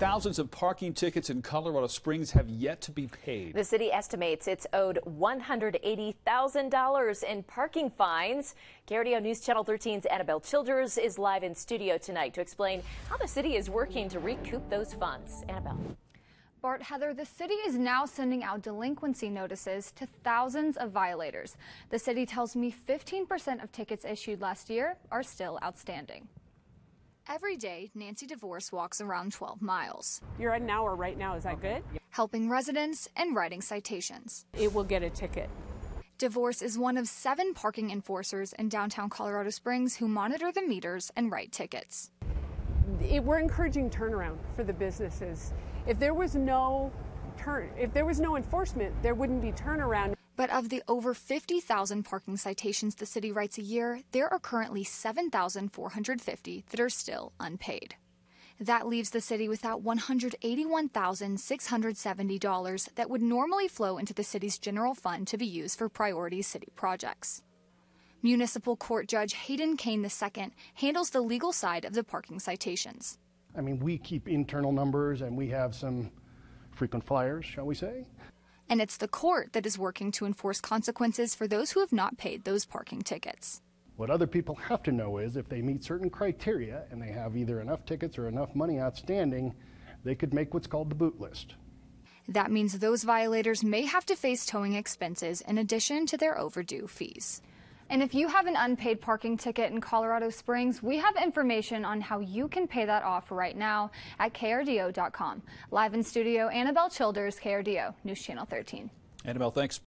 thousands of parking tickets in Colorado Springs have yet to be paid. The city estimates it's owed $180,000 in parking fines. KRDO News Channel 13's Annabelle Childers is live in studio tonight to explain how the city is working to recoup those funds. Annabelle. Bart Heather, the city is now sending out delinquency notices to thousands of violators. The city tells me 15% of tickets issued last year are still outstanding. Every day, Nancy DeVorce walks around 12 miles. You're at an hour right now, is that good? Helping residents and writing citations. It will get a ticket. DeVorce is one of seven parking enforcers in downtown Colorado Springs who monitor the meters and write tickets. It, we're encouraging turnaround for the businesses. If there was no turn, if there was no enforcement, there wouldn't be turnaround. But of the over 50,000 parking citations the city writes a year, there are currently 7,450 that are still unpaid. That leaves the city without $181,670 that would normally flow into the city's general fund to be used for priority city projects. Municipal Court Judge Hayden Kane II handles the legal side of the parking citations. I mean, we keep internal numbers and we have some frequent flyers, shall we say. And it's the court that is working to enforce consequences for those who have not paid those parking tickets. What other people have to know is if they meet certain criteria and they have either enough tickets or enough money outstanding, they could make what's called the boot list. That means those violators may have to face towing expenses in addition to their overdue fees. And if you have an unpaid parking ticket in Colorado Springs, we have information on how you can pay that off right now at krdo.com. Live in studio, Annabelle Childers, KRDO, News Channel 13. Annabelle, thanks.